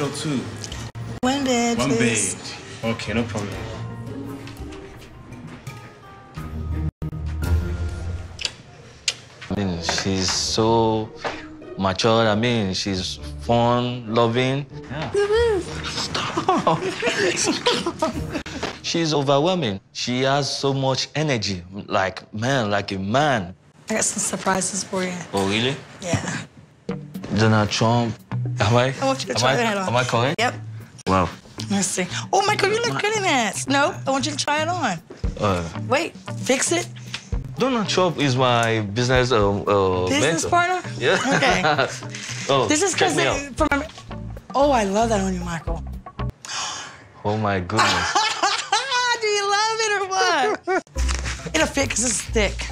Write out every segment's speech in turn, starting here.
or two? One bed, One please. bed. Okay, no problem. I mean, she's so mature. I mean, she's fun, loving. Yeah. Stop. she's overwhelming. She has so much energy, like man, like a man. I got some surprises for you. Oh, really? Yeah. Donald Trump. Am I? I want you to am try I, that on. Am I correct? Yep. Wow. Let's see. Oh, Michael, you look good in that. No, I want you to try it on. Uh, Wait, fix it. Donald Trump is my business uh, uh, Business mentor. partner? Yeah. Okay. oh, This is because me out. from. Oh, I love that on you, Michael. Oh my goodness. Do you love it or what? It'll fit because it's thick.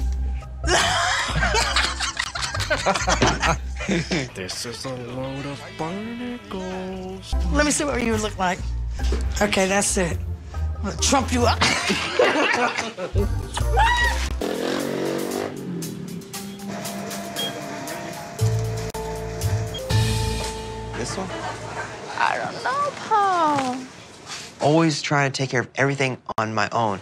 This is a load of barnacles. Let me see what you look like. Okay, that's it. I'm gonna trump you up. This one? I don't know, Paul. Always trying to take care of everything on my own.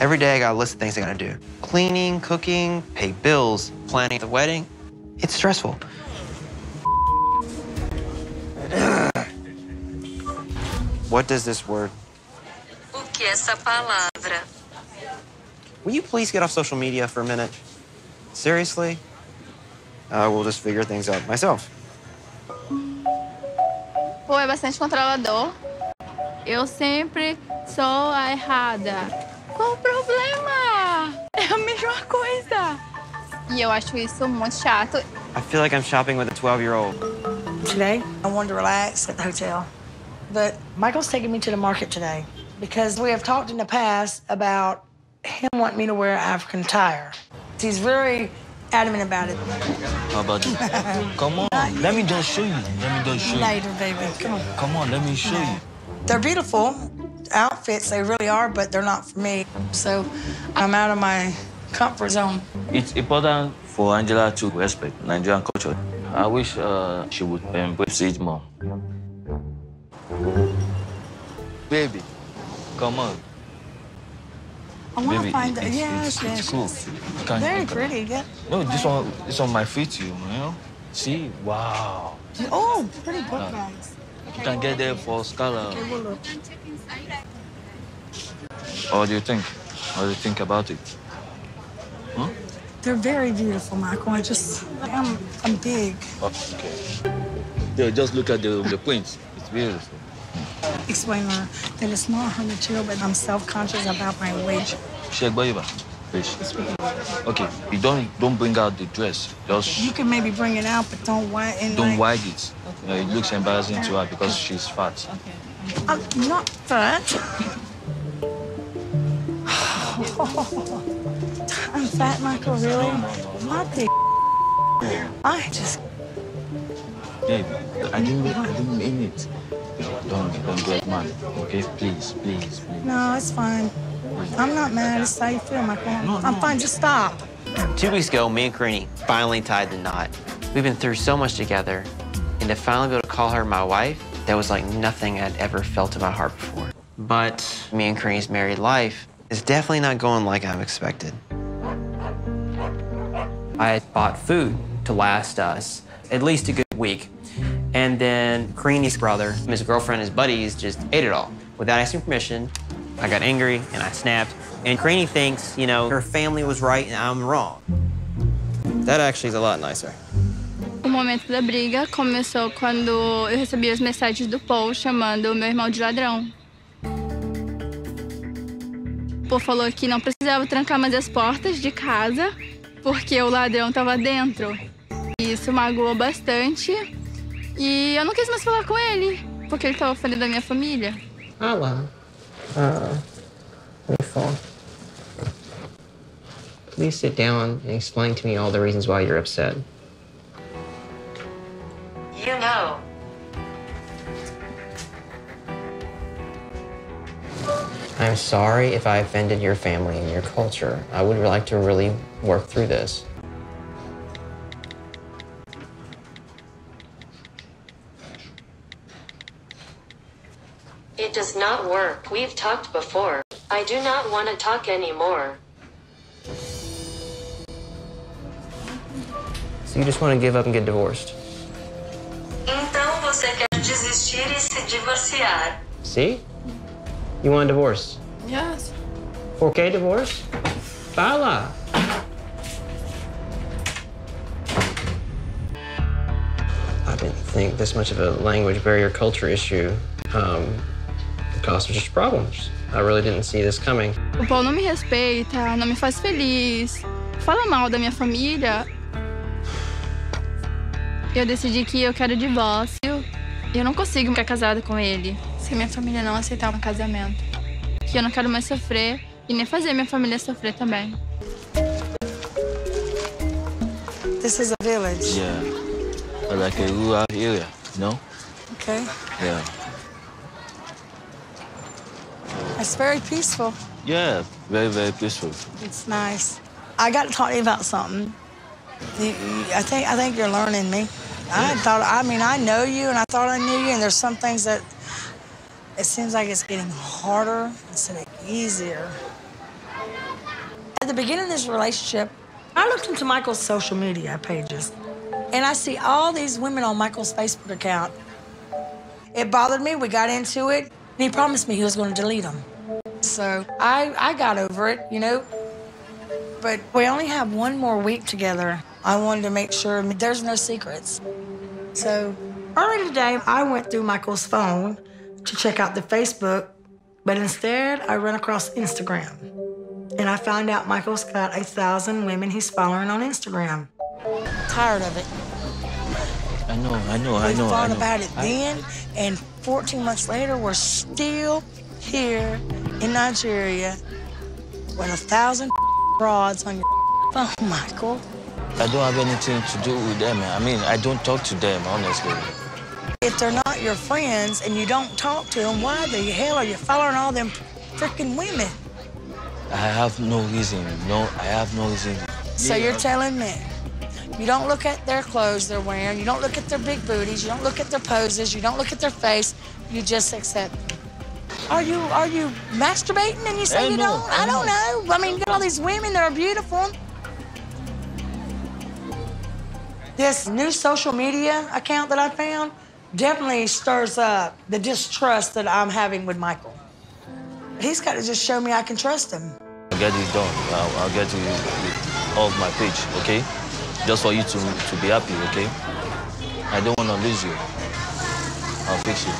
Every day I got a list of things I gotta do. Cleaning, cooking, pay bills, planning the wedding. It's stressful. what does this word? O que é essa palavra? Will you please get off social media for a minute? Seriously? I will just figure things out myself. Pô, é bastante controlador. Eu sempre sou a errada. Qual o problema? É a mesma coisa. E eu acho isso um muito chato. I feel like I'm shopping with a 12 year old. Today, I wanted to relax at the hotel. But Michael's taking me to the market today because we have talked in the past about him wanting me to wear African attire. He's very adamant about it. How about you? Come on. Let me just show you. Let me just show you. Later, baby. Come on. Come on, let me show you. They're beautiful outfits, they really are, but they're not for me. So I'm out of my comfort zone. It's important for Angela to respect Nigerian culture. I wish uh, she would embrace it more. Baby, come on. I want to find it- the it's, yes, it's, yes, it's cool. yes. Very pretty, yeah. No, this one is on my feet, you, you know? See? Wow. Oh, pretty book bags. You can get there for Scala. Okay, we'll look. What do you think? What do you think about it? They're very beautiful, Michael. I just, I'm, I'm big. Okay. Yeah, just look at the, the prints. It's beautiful. Explain her that it's not her material, but I'm self-conscious about my weight. Sheikh please. Okay, you don't don't bring out the dress. Just You can maybe bring it out, but don't white and don't like, wide it. You know, it looks embarrassing to her because she's fat. Okay. I'm not fat. I'm fat, Michael. Really? What the? I just. Babe, I didn't I didn't mean it. Don't don't get mad. Okay, please, please, please. No, it's fine. I'm not mad. It's how you feel, Michael. I'm fine. Just stop. Two weeks ago, me and Karine finally tied the knot. We've been through so much together, and to finally be able to call her my wife, that was like nothing I'd ever felt in my heart before. But me and Karine's married life is definitely not going like I've expected. I bought food to last us at least a good week. And then Karine's brother, his girlfriend, his buddies just ate it all without asking permission. I got angry and I snapped. And Karini thinks, you know, her family was right and I'm wrong. That actually is a lot nicer. O momento da briga começou quando eu recebi as mensagens do Paul chamando meu irmão de ladrão. O Paul falou que não precisava trancar mais as portas de casa porque o ladrão estava dentro. Isso magoou bastante e eu não quis mais falar com ele porque ele estava ofendendo a minha família. Uh, your phone. Please sit down and explain to me all the reasons why you're upset. Sorry if I offended your family and your culture. I would like to really work through this. It does not work. We've talked before. I do not want to talk anymore. So you just want to give up and get divorced? Então você quer desistir e se divorciar. See? You want a divorce? 4K divorce? Fala! I didn't think this much of a language barrier culture issue um, would cause such problems. I really didn't see this coming. O Paul não me respeita, não me faz feliz, fala mal da minha família. Eu decidi que eu quero divórcio. Eu não consigo ficar casada com ele se minha família não aceitar um casamento. Que eu não quero mais sofrer e nem fazer minha família sofrer também. This is a village. Yeah. I Like a rural area, you know? Okay. Yeah. It's very peaceful. Yeah, very, very peaceful. It's nice. I got to talk to you about something. You, you, I think I think you're learning me. I thought I mean I know you and I thought I knew you and there's some things that it seems like it's getting harder instead of easier. At the beginning of this relationship, I looked into Michael's social media pages and I see all these women on Michael's Facebook account. It bothered me. We got into it. And he promised me he was going to delete them. So I, I got over it, you know. But we only have one more week together. I wanted to make sure there's no secrets. So early today, I went through Michael's phone to check out the Facebook, but instead I ran across Instagram. And I found out Michael's got a thousand women he's following on Instagram. Tired of it. I know, I know, I know. I thought about it I- then, and 14 months later, we're still here in Nigeria with a thousand rods on your phone, oh, Michael. I don't have anything to do with them. I mean, I don't talk to them, honestly. If they're not your friends and you don't talk to them, why the hell are you following all them freaking women? I have no reason. No, I have no reason. So Yeah. you're telling me you don't look at their clothes they're wearing, you don't look at their big booties, you don't look at their poses, you don't look at their face, you just accept. them. Are you are you masturbating and you say Hell you don't? I hell don't know. I mean, you got all these women that are beautiful. This new social media account that I found definitely stirs up the distrust that I'm having with Michael. He's got to just show me I can trust him. I'll get it done. I'll, I'll get you off my page, okay? Just for you to, to be happy, okay? I don't want to lose you. I'll fix you,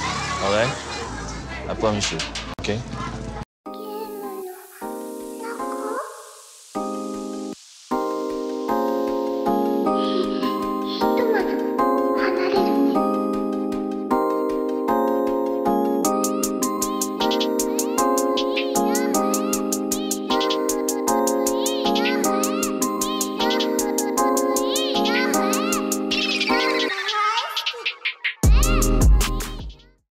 all right? I promise you, okay?